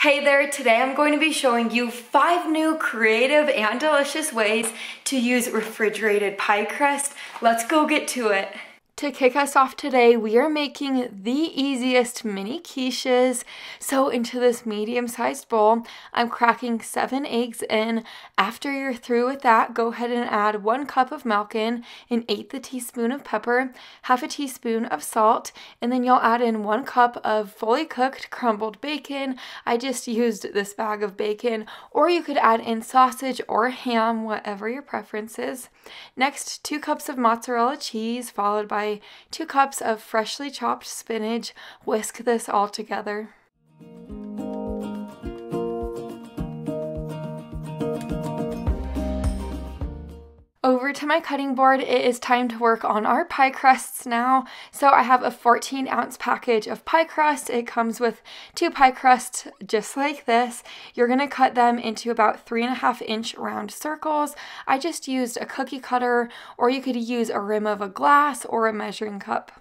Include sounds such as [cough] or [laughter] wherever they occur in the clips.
Hey there, today I'm going to be showing you five new creative and delicious ways to use refrigerated pie crust. Let's go get to it. To kick us off today, we are making the easiest mini quiches. So into this medium-sized bowl, I'm cracking seven eggs in. After you're through with that, go ahead and add one cup of milk in, an eighth a teaspoon of pepper, half a teaspoon of salt, and then you'll add in one cup of fully cooked crumbled bacon. I just used this bag of bacon, or you could add in sausage or ham, whatever your preference is. Next, two cups of mozzarella cheese, followed by 2 cups of freshly chopped spinach. Whisk this all together. Over to my cutting board, it is time to work on our pie crusts now. So I have a 14 ounce package of pie crust. It comes with two pie crusts just like this. You're gonna cut them into about three and a half inch round circles. I just used a cookie cutter or you could use a rim of a glass or a measuring cup.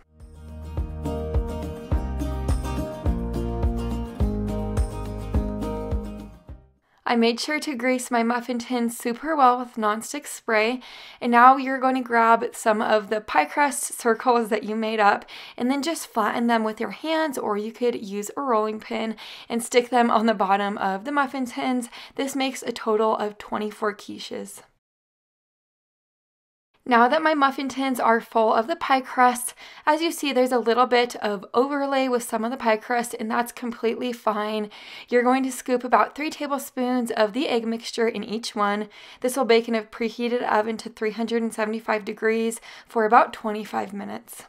I made sure to grease my muffin tin super well with nonstick spray. And now you're going to grab some of the pie crust circles that you made up and then just flatten them with your hands or you could use a rolling pin and stick them on the bottom of the muffin tins. This makes a total of 24 quiches. Now that my muffin tins are full of the pie crust, as you see there's a little bit of overlay with some of the pie crust and that's completely fine. You're going to scoop about 3 tablespoons of the egg mixture in each one. This will bake in a preheated oven to 375 degrees for about 25 minutes.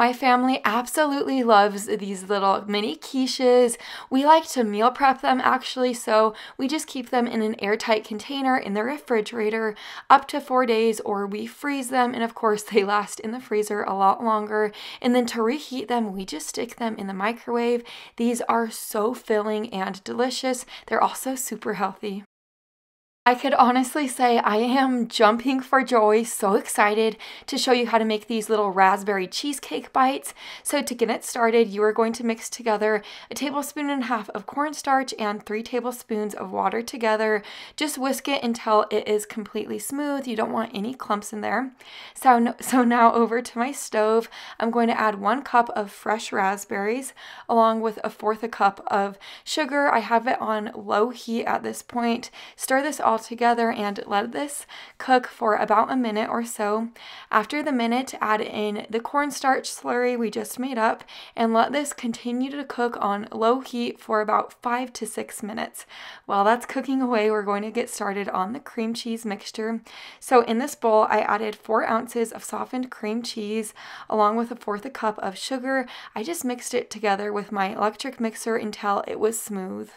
My family absolutely loves these little mini quiches. We like to meal prep them actually, so we just keep them in an airtight container in the refrigerator up to four days, or we freeze them, and of course, [laughs] they last in the freezer a lot longer. And then to reheat them, we just stick them in the microwave. These are so filling and delicious. They're also super healthy. I could honestly say I am jumping for joy, so excited to show you how to make these little raspberry cheesecake bites. So to get it started, you are going to mix together a tablespoon and a half of cornstarch and three tablespoons of water together. Just whisk it until it is completely smooth. You don't want any clumps in there. So, so now over to my stove, I'm going to add one cup of fresh raspberries along with a fourth a cup of sugar. I have it on low heat at this point. Stir this all together and let this cook for about a minute or so. After the minute, add in the cornstarch slurry we just made up and let this continue to cook on low heat for about five to six minutes. While that's cooking away, we're going to get started on the cream cheese mixture. So in this bowl, I added four ounces of softened cream cheese along with a fourth a cup of sugar. I just mixed it together with my electric mixer until it was smooth.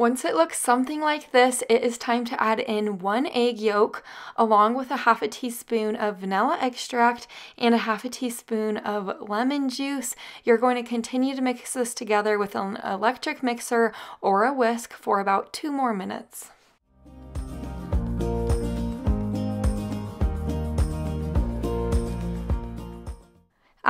Once it looks something like this, it is time to add in one egg yolk along with a half a teaspoon of vanilla extract and a half a teaspoon of lemon juice. You're going to continue to mix this together with an electric mixer or a whisk for about two more minutes.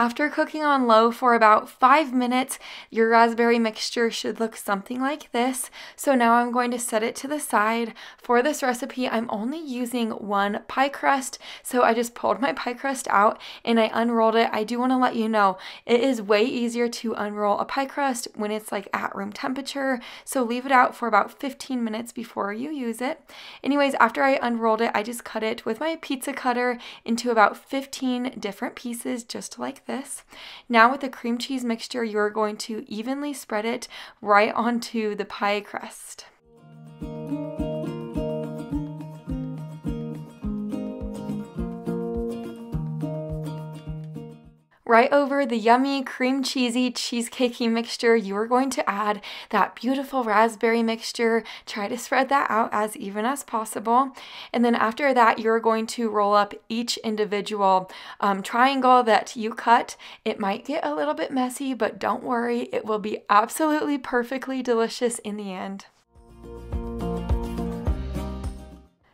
After cooking on low for about five minutes, your raspberry mixture should look something like this. So now I'm going to set it to the side. For this recipe, I'm only using one pie crust. So I just pulled my pie crust out and I unrolled it. I do want to let you know, it is way easier to unroll a pie crust when it's like at room temperature. So leave it out for about 15 minutes before you use it. Anyways, after I unrolled it, I just cut it with my pizza cutter into about 15 different pieces, just like this. Now with the cream cheese mixture, you're going to evenly spread it right onto the pie crust. Right over the yummy cream cheesy cheesecakey mixture, you are going to add that beautiful raspberry mixture. Try to spread that out as even as possible. And then after that, you're going to roll up each individual um, triangle that you cut. It might get a little bit messy, but don't worry, it will be absolutely perfectly delicious in the end.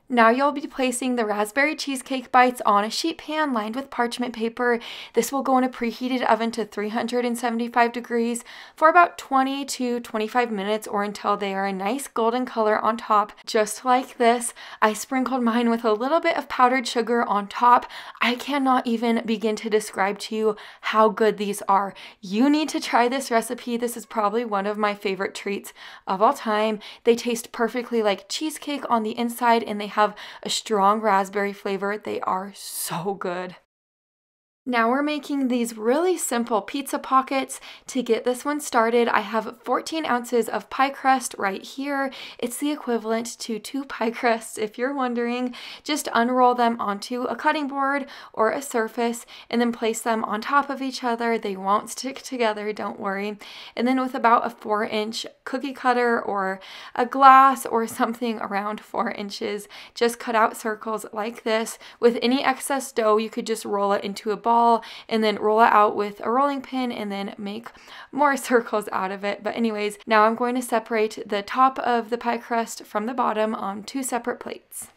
Now you'll be placing the raspberry cheesecake bites on a sheet pan lined with parchment paper. This will go in a preheated oven to 375 degrees for about 20 to 25 minutes or until they are a nice golden color on top, just like this. I sprinkled mine with a little bit of powdered sugar on top. I cannot even begin to describe to you how good these are. You need to try this recipe. This is probably one of my favorite treats of all time. They taste perfectly like cheesecake on the inside and they have a strong raspberry flavor. They are so good. Now we're making these really simple pizza pockets. To get this one started, I have 14 ounces of pie crust right here. It's the equivalent to two [laughs] pie crusts if you're wondering. Just unroll them onto a cutting board or a surface and then place them on top of each other. They won't stick together, don't worry. And then with about a four inch cookie cutter or a glass or [laughs] something around four inches, just cut out circles like this. With any excess dough, you could just roll it into a ball ball and then roll it out with a rolling pin and then make more [laughs] circles out of it. But anyways, now I'm going to separate the top of the pie crust from the bottom on two separate plates.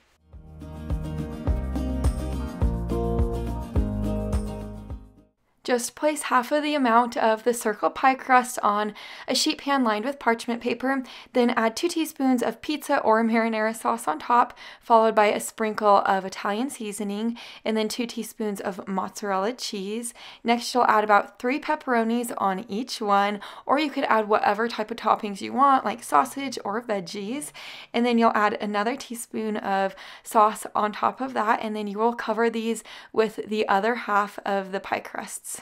Just place half of the amount of the circle pie crust on a sheet pan lined with parchment paper, then add two teaspoons of pizza or marinara sauce on top, followed by a sprinkle of Italian seasoning, and then two teaspoons of mozzarella cheese. Next, you'll add about three pepperonis on each one, or you could add whatever type of toppings you want, like sausage or veggies. And then you'll add another teaspoon of sauce on top of that, and then you will cover these with the other half of the pie crusts.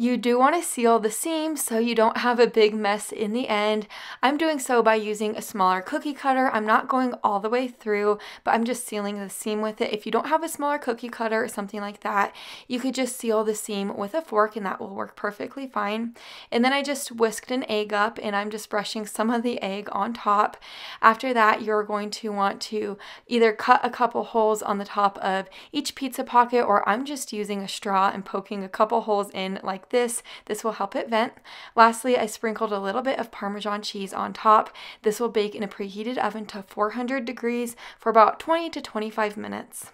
You do want to seal the seams so you don't have a big mess in the end. I'm doing so by using a smaller cookie cutter. I'm not going all the way through, but I'm just sealing the seam with it. If you don't have a smaller cookie cutter or something like that, you could just seal the seam with a fork and that will work perfectly fine. And then I just whisked an egg up and I'm just brushing some of the egg on top. After that, you're going to want to either cut a couple holes on the top of each pizza pocket or I'm just using a straw and poking a couple holes in like this. This will help it vent. Lastly, I sprinkled a little bit of Parmesan cheese on top. This will bake in a preheated oven to 400 degrees for about 20 to 25 minutes.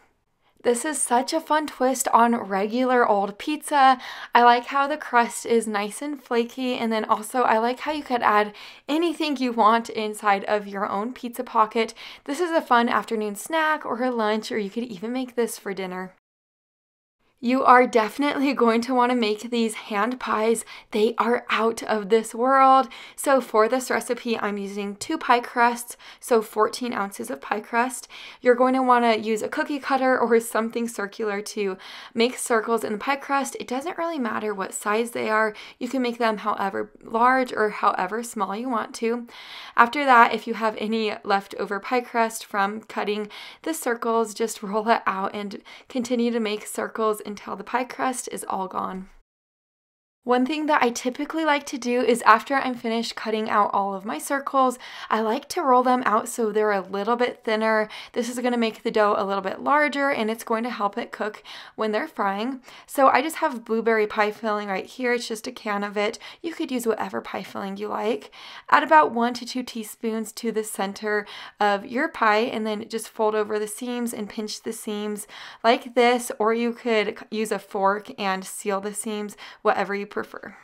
This is such a fun twist on regular old pizza. I like how the crust is nice and flaky and then also I like how you could add anything you want inside of your own pizza pocket. This is a fun afternoon snack or a lunch or you could even make this for dinner. You are definitely going to want to make these hand pies. They are out of this world. So for this recipe, I'm using two pie crusts, so 14 ounces of pie crust. You're going to want to use a cookie cutter or something circular to make circles in the pie crust. It doesn't really matter what size they are. You can make them however large or however small you want to. After that, if you have any leftover pie crust from cutting the circles, just roll it out and continue to make circles until the pie crust is all gone. One thing that I typically like to do is after I'm finished cutting out all of my circles, I like to roll them out so they're a little bit thinner. This is going to make the dough a little bit larger and it's going to help it cook when they're frying. So I just have blueberry pie filling right here. It's just a can of it. You could use whatever pie filling you like. Add about one to two teaspoons to the center of your pie and then just fold over the seams and pinch the seams like this or you could use a fork and seal the seams, whatever you prefer.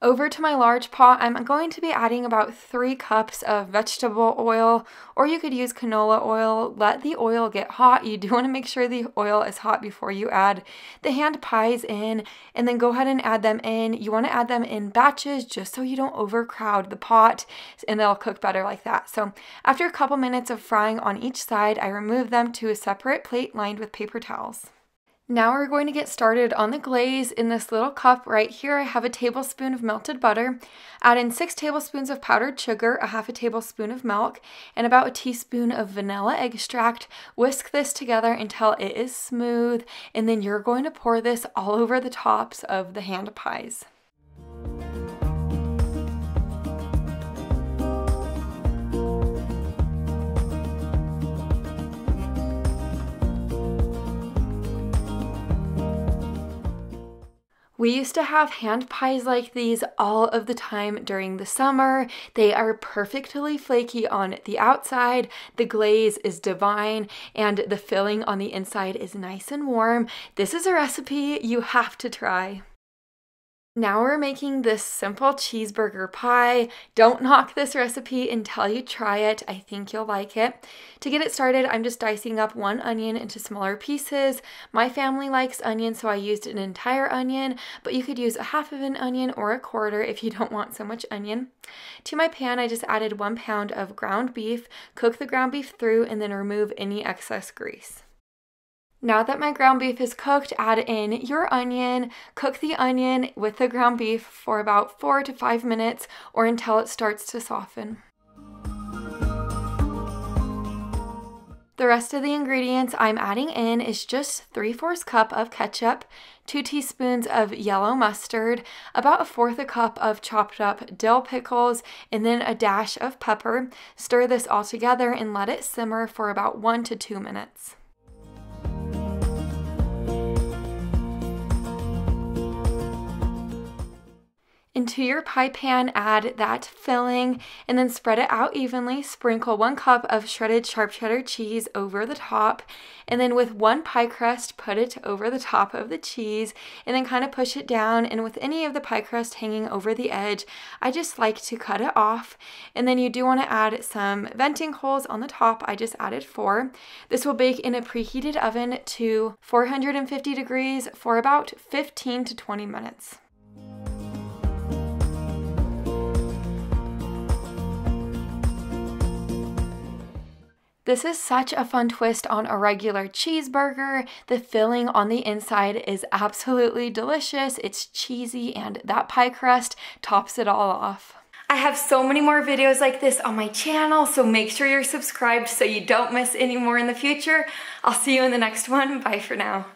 Over to my large pot, I'm going to be adding about three cups of vegetable oil, or you could use canola oil. Let the oil get hot. You do [laughs] want to make sure the oil is hot before you add the hand pies in, and then go ahead and add them in. You want to add them in batches just so you don't overcrowd the pot, and they'll cook better like that. So after a couple minutes of frying on each side, I remove them to a separate plate lined with paper towels. Now we're going to get started on the glaze. In this little cup right here, I have a tablespoon of melted butter. Add in six tablespoons of powdered sugar, a half a tablespoon of milk, and about a teaspoon of vanilla extract. Whisk this together until it is smooth, and then you're going to pour this all over the tops of the hand pies. We used to have hand pies like these all of the time during the summer. They are perfectly flaky on the outside, the glaze is divine, and the filling on the inside is nice and warm. This is a recipe you have to try. Now we're making this simple cheeseburger pie. Don't knock this recipe until you try it. I think you'll like it. To get it started, I'm just dicing up one onion into smaller pieces. My family likes onion, so I used an entire onion, but you could use a half of an onion or a quarter if you [laughs] don't want so much onion. To my pan, I just added one pound of ground beef, cook the ground beef through, and then remove any excess grease. Now that my ground beef is cooked, add in your onion. Cook the onion with the ground beef for about four to five minutes or until it starts to soften. The rest of the ingredients I'm adding in is just 3 fourths cup of ketchup, 2 teaspoons of yellow mustard, about a fourth a cup of chopped up dill pickles, and then a dash of pepper. Stir this all together and let it simmer for about 1 to 2 minutes. Into your pie pan, add that filling and then spread it out evenly. Sprinkle one cup of shredded sharp cheddar cheese over the top, and then with one pie crust, put it over the top of the cheese, and then kind of push it down. And with any of the pie crust hanging over the edge, I just like to cut it off. And then you do want to add some venting holes on the top. I just added four. This will bake in a preheated oven to 450 degrees for about 15 to 20 minutes. This is such a fun twist on a regular cheeseburger. The filling on the inside is absolutely delicious. It's cheesy and that pie crust tops it all off. I have so many more videos like this on my channel, so make sure you're subscribed so you don't miss any more in the future. I'll see you in the next one. Bye for now.